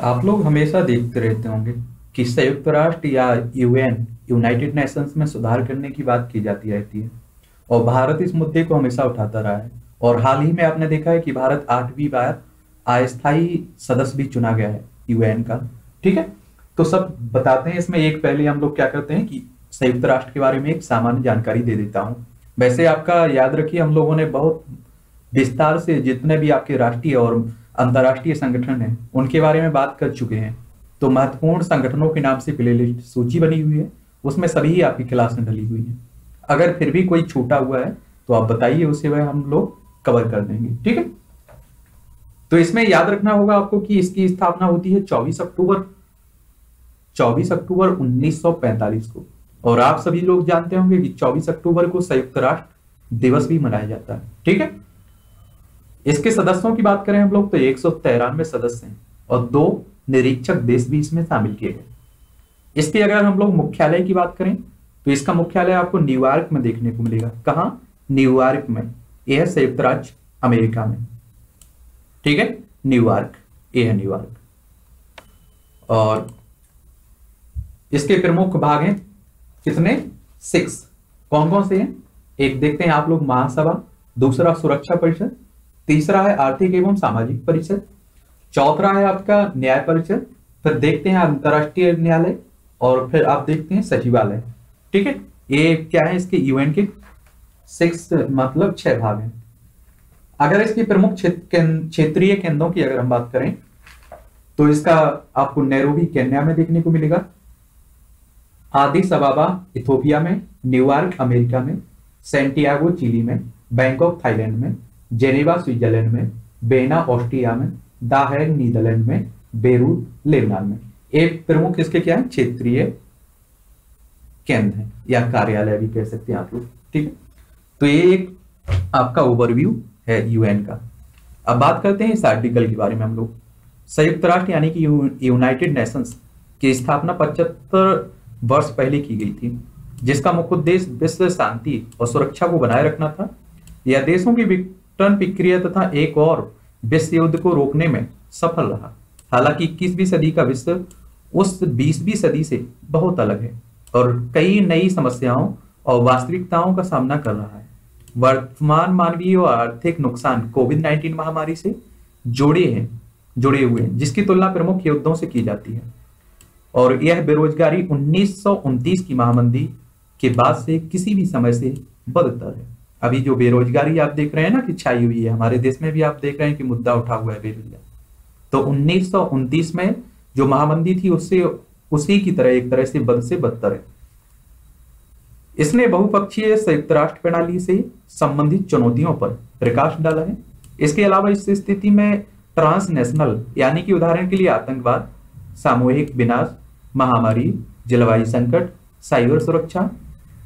आप लोग हमेशा देखते रहते होंगे कि संयुक्त राष्ट्र या यूएन यूनाइटेड नेशंस में सुधार करने की बात की जाती रहती है। और भारत इस मुद्दे को हमेशा उठाता रहा है। और हाल ही में आपने देखा है कि भारत आठवीं बार अस्थायी सदस्य भी चुना गया है यूएन का। ठीक है? तो सब बताते हैं इसमें। एक पहले हम लोग क्या करते हैं कि संयुक्त राष्ट्र के बारे में एक सामान्य जानकारी दे देता हूँ। वैसे आपका याद रखिए, हम लोगों ने बहुत विस्तार से जितने भी आपके राष्ट्रीय और अंतर्राष्ट्रीय संगठन हैं। उनके बारे में बात कर चुके हैं। तो महत्वपूर्ण संगठनों के नाम से प्लेलिस्ट सूची बनी हुई है। उसमें सभी आपकी क्लास में डली हुई है। अगर फिर भी कोई छूटा हुआ है तो आप बताइए, उसे वह हम लोग कवर कर देंगे। ठीक है? तो इसमें याद रखना होगा आपको कि इसकी स्थापना होती है 24 अक्टूबर। 24 अक्टूबर 1945 को। और आप सभी लोग जानते होंगे कि 24 अक्टूबर को संयुक्त राष्ट्र दिवस भी मनाया जाता है। ठीक है? इसके सदस्यों की बात करें हम लोग तो एक सदस्य हैं और दो निरीक्षक देश भी इसमें शामिल किए गए इसके अगर हम लोग मुख्यालय की बात करें तो इसका मुख्यालय आपको न्यूयॉर्क में देखने को मिलेगा। कहा? न्यूयॉर्क में यह संयुक्त राज्य अमेरिका में। ठीक है? न्यूयॉर्क ये है न्यूयॉर्क। और इसके प्रमुख भाग हैं कितने? सिक्स। कौन कौन से हैं? एक देखते हैं आप लोग महासभा, दूसरा सुरक्षा परिषद तीसरा है आर्थिक एवं सामाजिक परिषद। चौथा है आपका न्याय परिषद। फिर देखते हैं अंतरराष्ट्रीय न्यायालय और फिर आप देखते हैं सचिवालय। ठीक है? ये क्या है इसके यूएन के? सिक्स मतलब छह भाग हैं। अगर इसके प्रमुख क्षेत्रीय केंद्रों की अगर हम बात करें तो इसका आपको नैरोबी, केन्या में देखने को मिलेगा। आदि सबाबा इथोपिया में, न्यूयॉर्क, अमेरिका में, सेंटियागो, चिली में बैंकॉक थाईलैंड में जेनेवा, स्विट्जरलैंड में, बेना, ऑस्ट्रिया में दाहैग नीदरलैंड में, बेरूत, लेबनान में। एक प्रमुख इसके क्या है? क्षेत्रीय केंद्र है, या कार्यालय भी कह सकते हैं आप लोग, ठीक तो ये एक आपका ओवरव्यू है यूएन का। अब बात करते हैं इस आर्टिकल के बारे में हम लोग। संयुक्त राष्ट्र यानी कि यूनाइटेड नेशंस की स्थापना पचहत्तर वर्ष पहले की गई थी, जिसका मुख्य उद्देश्य विश्व शांति और सुरक्षा को बनाए रखना था। यह देशों की विघटन प्रक्रिया तथा एक और विश्व युद्ध को रोकने में सफल रहा। हालाँकि इक्कीसवीं सदी का विश्व उस बीसवीं सदी से बहुत अलग है और कई नई समस्याओं और वास्तविकताओं का सामना कर रहा है। वर्तमान मानवीय और आर्थिक नुकसान कोविड 19 महामारी से जुड़े हैं, जुड़े हुए हैं, जिसकी तुलना प्रमुख युद्धों से की जाती है। और यह बेरोजगारी उन्नीस सौ उनतीस की महामंदी के बाद से किसी भी समय से बदतर है। अभी जो बेरोजगारी आप देख रहे हैं ना कि छाई हुई है, हमारे देश में भी आप देख रहे हैं कि मुद्दा उठा हुआ है बेरोजगार। तो उन्नीस में जो महामंदी थी, उससे, उसी की तरह, एक तरह से बद से बदतर है। इसने बहुपक्षीय संयुक्त राष्ट्र प्रणाली से संबंधित चुनौतियों पर प्रकाश डाला है। इसके अलावा इस स्थिति में ट्रांसनेशनल, यानी कि उदाहरण के लिए आतंकवाद, सामूहिक विनाश, महामारी, जलवायु संकट, साइबर सुरक्षा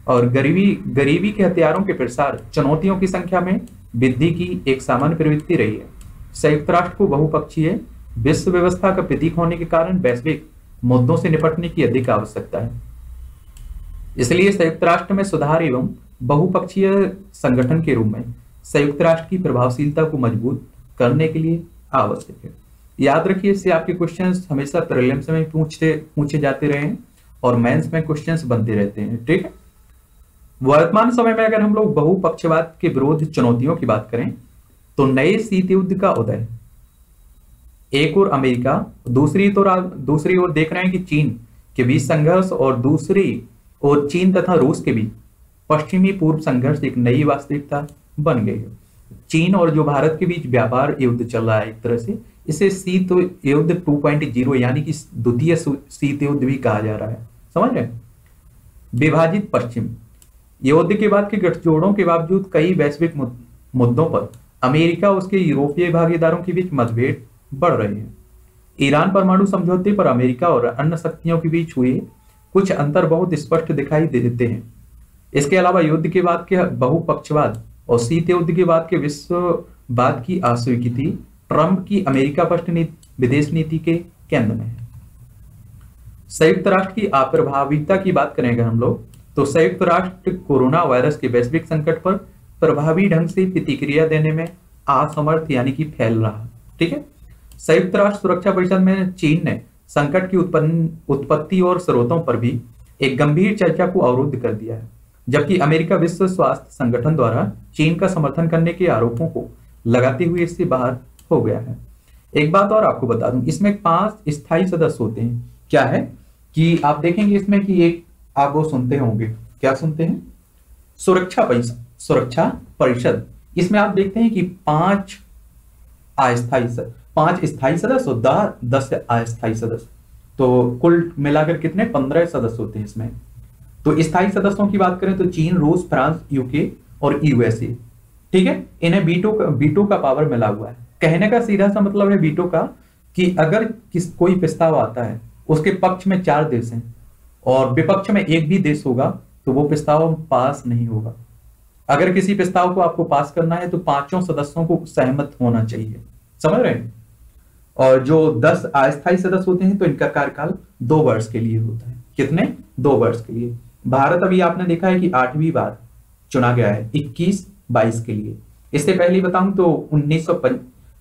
और गरीबी गरीबी के हथियारों के प्रसार चुनौतियों की संख्या में वृद्धि की एक सामान्य प्रवृत्ति रही है। संयुक्त राष्ट्र को बहुपक्षीय विश्व व्यवस्था का प्रतीक होने के कारण वैश्विक मुद्दों से निपटने की अधिक आवश्यकता है। इसलिए संयुक्त राष्ट्र में सुधार एवं बहुपक्षीय संगठन के रूप में संयुक्त राष्ट्र की प्रभावशीलता को मज़बूत करने के लिए आवश्यक है। याद रखिए, इससे आपके क्वेश्चंस हमेशा प्रीलिम्स में पूछते, पूछे जाते रहे और मेंस में क्वेश्चंस बनते रहते हैं। ठीक है? वर्तमान समय में अगर हम लोग बहुपक्षवाद के विरोध चुनौतियों की बात करें तो नए शीत युद्ध का उदय, एक और अमेरिका, दूसरी तो दूसरी ओर देख रहे हैं कि चीन के बीच संघर्ष और दूसरी ओर चीन तथा रूस के बीच पश्चिमी पूर्व संघर्ष एक नई वास्तविकता बन गई है। चीन और जो भारत के बीच व्यापार युद्ध चल रहा है एक तरह से, इसे शीत युद्ध 2.0 यानी कि द्वितीय शीत युद्ध भी कहा जा रहा है। समझ रहे विभाजित पश्चिम। युद्ध के बाद के गठजोड़ों के बावजूद कई वैश्विक मुद्दों पर अमेरिका और उसके यूरोपीय भागीदारों के बीच मतभेद बढ़ रहे हैं। ईरान परमाणु समझौते पर अमेरिका और अन्य शक्तियों के बीच हुए कुछ अंतर बहुत स्पष्ट दिखाई देते हैं। इसके अलावा युद्ध के बाद के बहुपक्षवाद और शीत युद्ध के बाद के विश्ववाद की अस्वीकृति ट्रंप की अमेरिका पष्ट विदेश नीति के केंद्र में है। संयुक्त राष्ट्र की अप्रभाविता की बात करेंगे हम लोग तो संयुक्त राष्ट्र कोरोना वायरस के वैश्विक संकट पर प्रभावी ढंग से प्रतिक्रिया देने में असमर्थ यानी कि फैल रहा, ठीक है? संयुक्त राष्ट्र सुरक्षा परिषद में चीन ने संकट की उत्पन्न, उत्पत्ति और स्रोतों पर भी एक गंभीर चर्चा को अवरुद्ध कर दिया है, जबकि अमेरिका विश्व स्वास्थ्य संगठन द्वारा चीन का समर्थन करने के आरोपों को लगाते हुए इससे बाहर हो गया है। एक बात और आपको बता दूँ, इसमें पाँच स्थायी सदस्य होते हैं। क्या है? कि आप देखेंगे इसमें कि एक आप वो सुनते होंगे। क्या सुनते हैं? सुरक्षा परिषद सुरक्षा परिषद। इसमें आप देखते हैं कि पाँच अस्थायी पाँच स्थायी सदस्य और दस अस्थायी सदस्य। तो कुल मिलाकर कितने? पंद्रह सदस्य होते हैं इसमें। तो स्थायी सदस्यों की बात करें तो चीन, रूस, फ्रांस, यूके और यूएसए। ठीक है? इन्हें बीटो का बीटो का पावर मिला हुआ है। कहने का सीधा सा मतलब है बीटो का कि अगर किस, कोई प्रस्ताव आता है, उसके पक्ष में चार देश हैं। और विपक्ष में एक भी देश होगा तो वो प्रस्ताव पास नहीं होगा। अगर किसी प्रस्ताव को आपको पास करना है तो पाँचों सदस्यों को सहमत होना चाहिए। समझ रहे हैं? और जो दस अस्थायी सदस्य होते हैं तो इनका कार्यकाल दो वर्ष के लिए होता है। कितने? दो वर्ष के लिए। भारत अभी आपने देखा है कि आठवीं बार चुना गया है, इक्कीस बाईस के लिए। इससे पहले बताऊँ तो उन्नीस सौ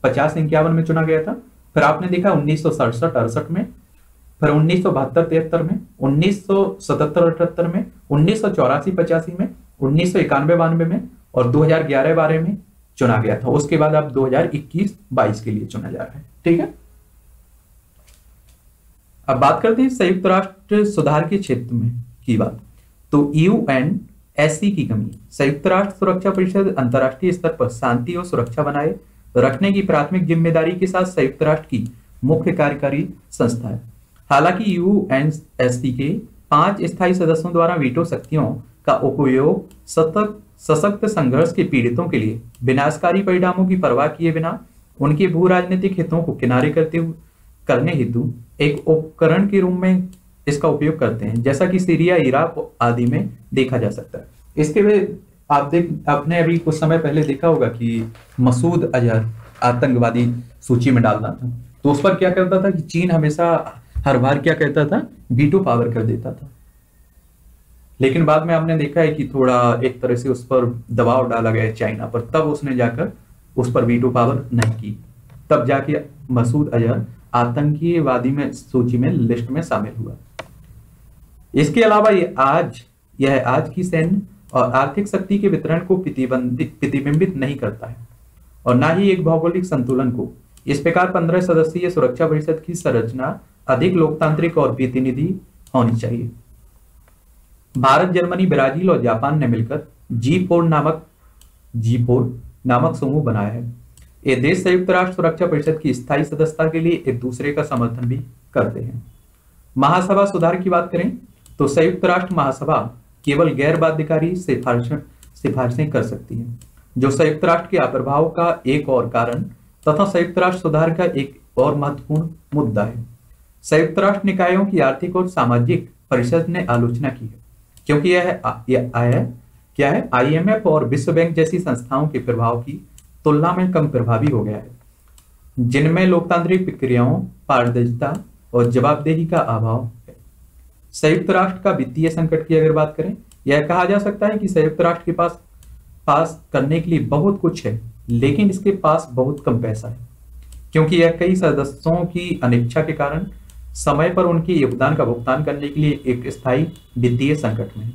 पचास इक्यावन में चुना गया था, फिर आपने देखा उन्नीस सौ सड़सठ, अड़सठ में, फिर उन्नीस सौ बहत्तर, तिहत्तर में उन्नीस सौ अठहत्तर में, उन्नीस सौ चौरासी पचासी में, उन्नीस सौ इक्यानवे बानवे में और 2011 बारह में चुना गया था। उसके बाद अब 2021 22 के लिए चुना जा रहा है। ठीक है? अब बात करते हैं संयुक्त राष्ट्र सुधार के क्षेत्र में की बात। तो यू एन एस सी की कमी। संयुक्त राष्ट्र सुरक्षा परिषद अंतरराष्ट्रीय स्तर पर शांति और सुरक्षा बनाए, रखने की प्राथमिक ज़िम्मेदारी के साथ संयुक्त राष्ट्र की मुख्य कार्यकारी संस्था है। हालाँकि यू एन एस सी के पाँच स्थायी सदस्यों द्वारा वीटो शक्तियों का उपयोग सतत, सशक्त संघर्ष के पीड़ितों के लिए, विनाशकारी परिणामों की परवाह किए बिना, उनके भू राजनीतिक हितों को किनारे करते हुए करने हेतु एक उपकरण के रूप में इसका उपयोग करते हैं, जैसा कि सीरिया, इराक आदि में देखा जा सकता है। इसके वे, आप देख, आपने अभी कुछ समय पहले देखा होगा कि मसूद अजहर आतंकवादी सूची में डालना था। तो उस पर क्या करता था कि चीन हमेशा हर बार क्या कहता था? वीटो पावर कर देता था। लेकिन बाद में आपने देखा है कि थोड़ा एक तरह से उस पर दबाव डाला गया चाइना पर। तब उसने जाकर उस पर वीटो पावर नहीं की। तब जाके मसूद अजहर आतंकीवादी में सूची में लिस्ट में शामिल हुआ। इसके अलावा ये आज, यह आज की सैन्य और आर्थिक शक्ति के वितरण को प्रतिबिंबित नहीं करता है। और ना ही एक भौगोलिक संतुलन को। इस प्रकार पंद्रह सदस्यीय सुरक्षा परिषद की संरचना अधिक लोकतांत्रिक और प्रतिनिधि होनी चाहिए। भारत, जर्मनी, ब्राज़ील और जापान ने मिलकर जी फोर नामक जी फोर नामक समूह बनाया है। ये देश संयुक्त राष्ट्र सुरक्षा परिषद की स्थायी सदस्यता के लिए एक दूसरे का समर्थन भी करते हैं। महासभा सुधार की बात करें तो संयुक्त राष्ट्र महासभा केवल गैर बाध्यकारी सिफारिशें कर सकती है, जो संयुक्त राष्ट्र के आविर्भाव का एक और कारण तथा संयुक्त राष्ट्र सुधार का एक और महत्वपूर्ण मुद्दा है। संयुक्त राष्ट्र निकायों की आर्थिक और सामाजिक परिषद ने आलोचना की है। क्योंकि यह आया क्या है? आईएमएफ और विश्व बैंक जैसी संस्थाओं के प्रभाव की तुलना में कम प्रभावी हो गया है। जिनमें लोकतांत्रिक प्रक्रियाओं, पारदर्शिता और जवाबदेही का अभाव है। संयुक्त राष्ट्र का वित्तीय संकट की अगर बात करें, यह कहा जा सकता है कि संयुक्त राष्ट्र के पास पास करने के लिए बहुत कुछ है, लेकिन इसके पास बहुत कम पैसा है। क्योंकि यह कई सदस्यों की अनिच्छा के कारण समय पर उनके योगदान का भुगतान करने के लिए एक स्थायी वित्तीय संकट में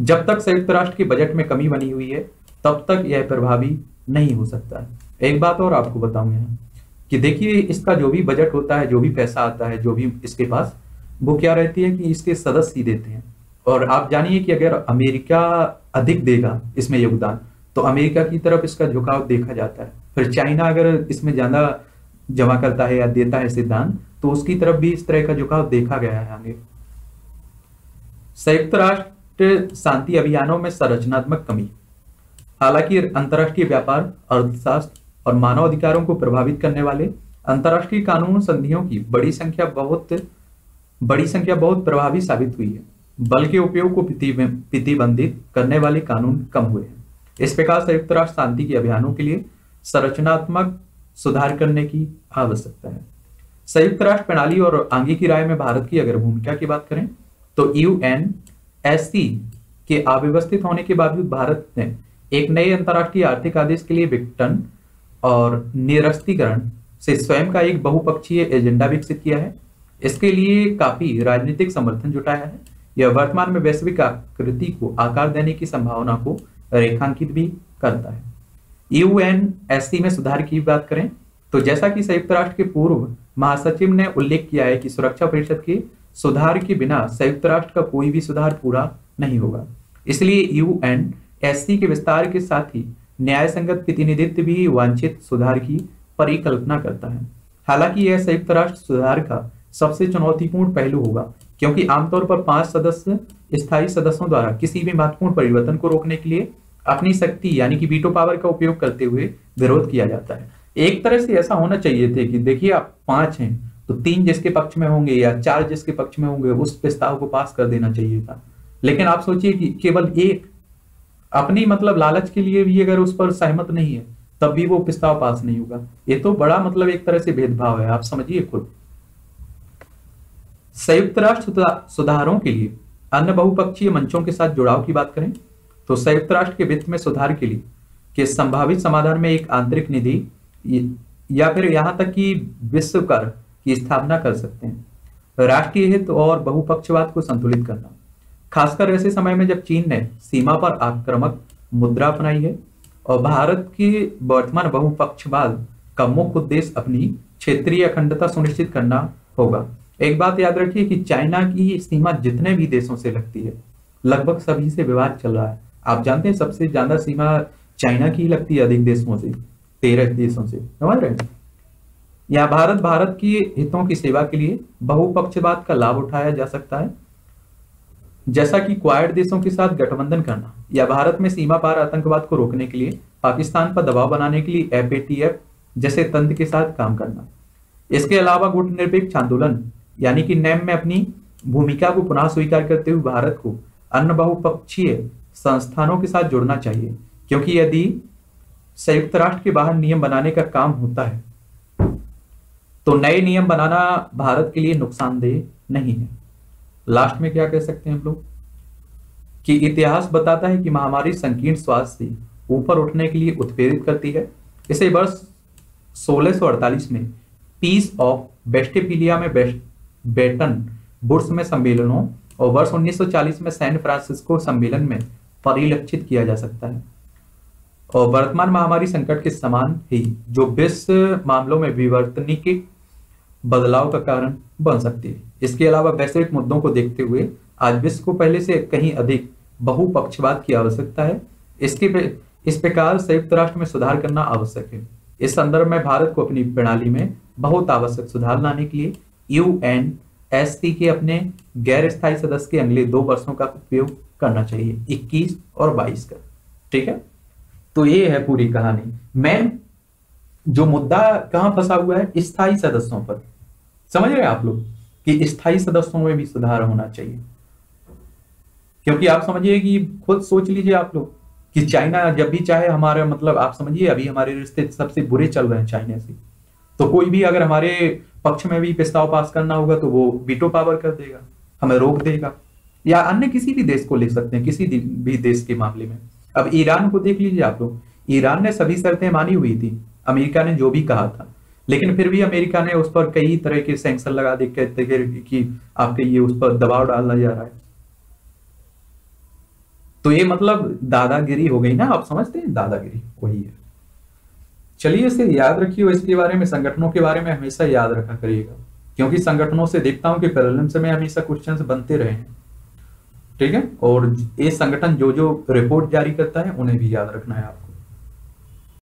जब तक संयुक्त राष्ट्र के बजट में कमी बनी हुई है, तब तक यह प्रभावी नहीं हो सकता एक बात और आपको बताऊँ यहाँ, कि देखिए, इसका जो भी बजट होता है, जो भी पैसा आता है, जो भी इसके पास, वो क्या रहती है कि इसके सदस्य ही देते हैं। और आप जानिए कि अगर अमेरिका अधिक देगा इसमें योगदान तो अमेरिका की तरफ़ इसका झुकाव देखा जाता है। फिर चाइना अगर इसमें ज़्यादा जमा करता है या देता है सिद्धांत तो उसकी तरफ़ भी इस तरह का झुकाव देखा गया है आगे संयुक्त राष्ट्र शांति अभियानों में संरचनात्मक कमी। हालाँकि अंतर्राष्ट्रीय व्यापार, अर्थशास्त्र और मानव अधिकारों को प्रभावित करने वाले अंतर्राष्ट्रीय कानून संधियों की बड़ी संख्या बहुत, बड़ी संख्या बहुत प्रभावी साबित हुई है बल के उपयोग को प्रतिबंधित करने वाले कानून कम हुए हैं। इस प्रकार संयुक्त राष्ट्र शांति के अभियानों के लिए संरचनात्मक सुधार करने की आवश्यकता है। संयुक्त राष्ट्र प्रणाली और आगे की राय में भारत की अगर भूमिका की बात करें तो यू एन एस सी के अव्यवस्थित होने के बावजूद भारत ने एक नए अंतर्राष्ट्रीय आर्थिक आदेश के लिए विघटन और निरस्तीकरण से स्वयं का एक बहुपक्षीय एजेंडा विकसित किया है। इसके लिए काफ़ी राजनीतिक समर्थन जुटाया है। यह वर्तमान में वैश्विक आकृति को आकार देने की संभावना को रेखांकित भी करता है। यूएनएससी में सुधार की बात करें तो जैसा कि संयुक्त राष्ट्र के पूर्व महासचिव ने उल्लेख किया है कि सुरक्षा परिषद के सुधार के बिना संयुक्त राष्ट्र का कोई भी सुधार पूरा नहीं होगा। इसलिए यूएन एससी के विस्तार के साथ ही न्याय संगत प्रतिनिधित्व भी वांछित सुधार की परिकल्पना करता है। हालाँकि यह संयुक्त राष्ट्र सुधार का सबसे चुनौतीपूर्ण पहलू होगा, क्योंकि आमतौर पर पाँच सदस्य स्थायी सदस्यों द्वारा किसी भी महत्वपूर्ण परिवर्तन को रोकने के लिए अपनी शक्ति, यानी कि वीटो पावर का उपयोग करते हुए विरोध किया जाता है। एक तरह से ऐसा होना चाहिए थे कि देखिए आप पाँच हैं तो तीन जिसके पक्ष में होंगे या चार जिसके पक्ष में होंगे, उस प्रस्ताव को पास कर देना चाहिए था। लेकिन आप सोचिए कि केवल एक, अपनी मतलब लालच के लिए भी अगर उस पर सहमत नहीं है, तब भी वो प्रस्ताव पास नहीं होगा। ये तो बड़ा मतलब एक तरह से भेदभाव है, आप समझिए खुद। संयुक्त राष्ट्र सुधारों के लिए अन्य बहुपक्षीय मंचों के साथ जुड़ाव की बात करें। तो संयुक्त राष्ट्र के वित्त में सुधार के लिए, के संभावित समाधान में एक आंतरिक निधि, या फिर यहाँ तक कि विश्व कर की स्थापना कर सकते हैं। राष्ट्रीय हित और बहुपक्षवाद को संतुलित करना। खासकर ऐसे समय में जब चीन ने सीमा पर आक्रामक मुद्रा अपनाई है और भारत की वर्तमान बहुपक्षवाद का मुख्य उद्देश्य अपनी क्षेत्रीय अखंडता सुनिश्चित करना होगा। एक बात याद रखिए कि चाइना की सीमा जितने भी देशों से लगती है, लगभग सभी से विवाद चल रहा है। आप जानते हैं सबसे ज़्यादा सीमा चाइना की लगती है अधिक देशों से, तेरह देशों से। समझ रहे यहाँ भारत भारत की हितों की सेवा के लिए बहुपक्षवाद का लाभ उठाया जा सकता है? जैसा कि क्वाड देशों के साथ गठबंधन करना या भारत में सीमा पार आतंकवाद को रोकने के लिए पाकिस्तान पर दबाव बनाने के लिए एफ़ जैसे तंत्र के साथ काम करना। इसके अलावा गुट निरपेक्ष आंदोलन, यानी कि नैम में अपनी भूमिका को पुनः स्वीकार करते हुए भारत को अन्य बहुपक्षीय संस्थानों के साथ जुड़ना चाहिए, क्योंकि यदि संयुक्त राष्ट्र के बाहर नियम बनाने का काम होता है तो नए नियम बनाना भारत के लिए नुकसानदेह नहीं है। लास्ट में क्या कह सकते हैं हम लोग? कि इतिहास बताता है कि महामारी संकीर्ण स्वास्थ्य से ऊपर उठने के लिए उत्प्रेरित करती है। इसे वर्ष 1648 में पीस ऑफ़ बेस्टेपिलिया में बेस्ट बेटन बुर्स में सम्मेलनों और वर्ष 1940 में सैन फ्रांसिस्को सम्मेलन में परिलक्षित किया जा सकता है। और वर्तमान महामारी संकट के समान ही जो विश्व मामलों में विवर्तनिक बदलाव का कारण बन सकती है। इसके अलावा वैश्विक मुद्दों को देखते हुए आज विश्व को पहले से कहीं अधिक बहुपक्षवाद की आवश्यकता है। इसके इस प्रकार संयुक्त राष्ट्र में सुधार करना आवश्यक है। इस संदर्भ में भारत को अपनी प्रणाली में बहुत आवश्यक सुधार लाने के लिए यूएन एसटी के अपने गैर स्थायी सदस्य के अगले दो वर्षों का उपयोग करना चाहिए। 21 और 22 का। ठीक है? तो ये है पूरी कहानी। मैं जो मुद्दा कहाँ फंसा हुआ है, स्थायी सदस्यों पर। समझ रहे आप लोग कि स्थायी सदस्यों में भी सुधार होना चाहिए? क्योंकि आप समझिए कि खुद सोच लीजिए आप लोग कि चाइना जब भी चाहे हमारे मतलब आप समझिए, अभी हमारे रिश्ते सबसे बुरे चल रहे हैं चाइना से। तो कोई भी अगर हमारे पक्ष में भी प्रस्ताव पास करना होगा तो वो वीटो पावर कर देगा, हमें रोक देगा। या अन्य किसी भी देश को ले सकते हैं, किसी भी देश के मामले में। अब ईरान को देख लीजिए आप लोग, ईरान ने सभी शर्तें मानी हुई थी, अमेरिका ने जो भी कहा था। लेकिन फिर भी अमेरिका ने उस पर कई तरह के सैंक्शन लगा दे कि आपके ये उस पर दबाव डालना जा रहा है। तो ये मतलब दादागिरी हो गई ना, आप समझते हैं? दादागिरी, वही है। चलिए इसे याद रखिए इसके बारे में, संगठनों के बारे में हमेशा याद रखा करिएगा। क्योंकि संगठनों से देखता हूँ कि प्रिलिम्स में हमेशा क्वेश्चन बनते रहे हैं। ठीक है? और ये संगठन जो जो रिपोर्ट जारी करता है, उन्हें भी याद रखना है आपको।